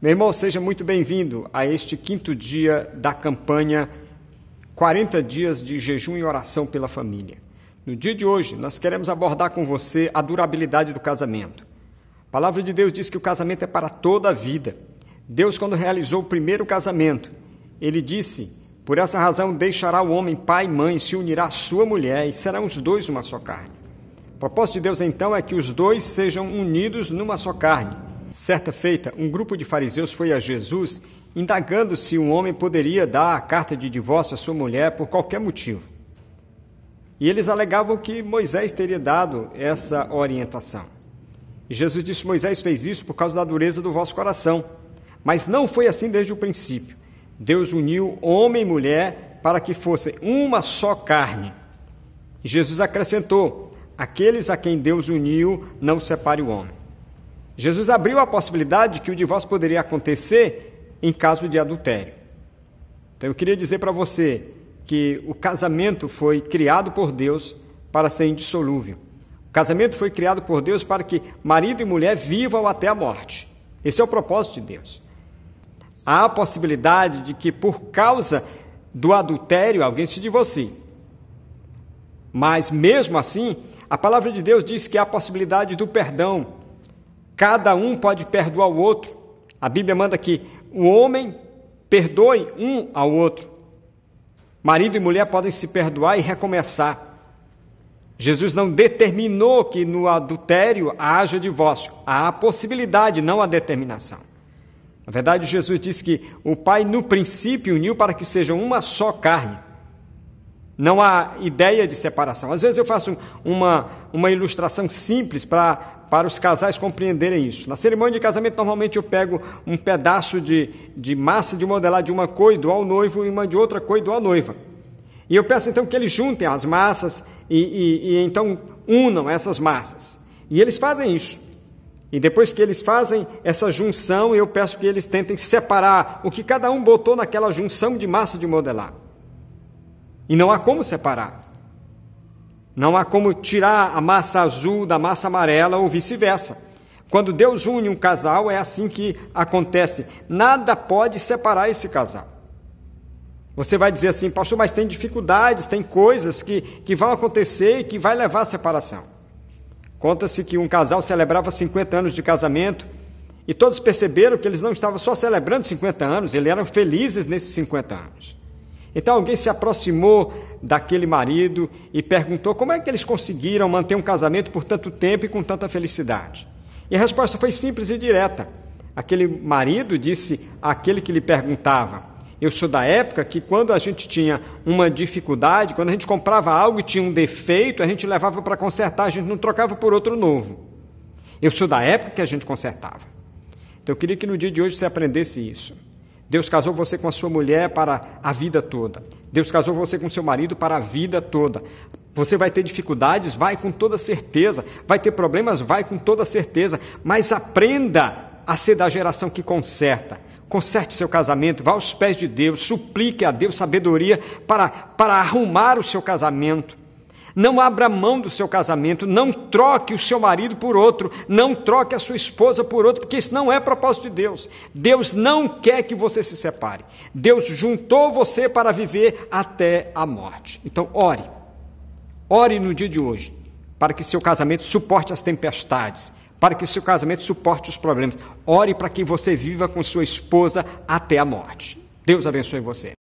Meu irmão, seja muito bem-vindo a este quinto dia da campanha 40 dias de jejum e oração pela família. No dia de hoje, nós queremos abordar com você a durabilidade do casamento. A palavra de Deus diz que o casamento é para toda a vida. Deus, quando realizou o primeiro casamento, ele disse: Por essa razão deixará o homem pai e mãe, se unirá à sua mulher, e serão os dois uma só carne. O propósito de Deus, então, é que os dois sejam unidos numa só carne. Certa feita, um grupo de fariseus foi a Jesus indagando se um homem poderia dar a carta de divórcio à sua mulher por qualquer motivo. E eles alegavam que Moisés teria dado essa orientação. E Jesus disse: Moisés fez isso por causa da dureza do vosso coração. Mas não foi assim desde o princípio. Deus uniu homem e mulher para que fossem uma só carne. E Jesus acrescentou: Aqueles a quem Deus uniu, não separe o homem. Jesus abriu a possibilidade de que o divórcio poderia acontecer em caso de adultério. Então eu queria dizer para você que o casamento foi criado por Deus para ser indissolúvel. O casamento foi criado por Deus para que marido e mulher vivam até a morte. Esse é o propósito de Deus. Há a possibilidade de que por causa do adultério alguém se divorcie. Mas mesmo assim, a palavra de Deus diz que há a possibilidade do perdão, Cada um pode perdoar o outro. A Bíblia manda que o homem perdoe um ao outro. Marido e mulher podem se perdoar e recomeçar. Jesus não determinou que no adultério haja divórcio. Há a possibilidade, não a determinação. Na verdade, Jesus disse que o Pai, no princípio, uniu para que sejam uma só carne. Não há ideia de separação. Às vezes eu faço uma, uma ilustração simples para, para os casais compreenderem isso. Na cerimônia de casamento, normalmente eu pego um pedaço de, de massa de modelar de uma cor e dou ao noivo e uma de outra cor e dou à noiva. E eu peço então que eles juntem as massas e, e, e então unam essas massas. E eles fazem isso. E depois que eles fazem essa junção, eu peço que eles tentem separar o que cada um botou naquela junção de massa de modelar. E não há como separar. Não há como tirar a massa azul da massa amarela ou vice-versa. Quando Deus une um casal, é assim que acontece. Nada pode separar esse casal. Você vai dizer assim, pastor, mas tem dificuldades, tem coisas que, que vão acontecer e que vai levar à separação. Conta-se que um casal celebrava 50 anos de casamento e todos perceberam que eles não estavam só celebrando 50 anos, eles eram felizes nesses 50 anos. Então alguém se aproximou daquele marido e perguntou como é que eles conseguiram manter um casamento por tanto tempo e com tanta felicidade. E a resposta foi simples e direta. Aquele marido disse àquele que lhe perguntava: Eu sou da época que quando a gente tinha uma dificuldade, quando a gente comprava algo e tinha um defeito, a gente levava para consertar, a gente não trocava por outro novo. Eu sou da época que a gente consertava. Então eu queria que no dia de hoje você aprendesse isso. Deus casou você com a sua mulher para a vida toda. Deus casou você com seu marido para a vida toda. Você vai ter dificuldades? Vai com toda certeza. Vai ter problemas? Vai com toda certeza. Mas aprenda a ser da geração que conserta. Conserte seu casamento, vá aos pés de Deus, suplique a Deus sabedoria para, para arrumar o seu casamento. Não abra mão do seu casamento, não troque o seu marido por outro, não troque a sua esposa por outro, porque isso não é propósito de Deus. Deus não quer que você se separe. Deus juntou você para viver até a morte. Então, ore. Ore no dia de hoje, para que seu casamento suporte as tempestades, para que seu casamento suporte os problemas. Ore para que você viva com sua esposa até a morte. Deus abençoe você.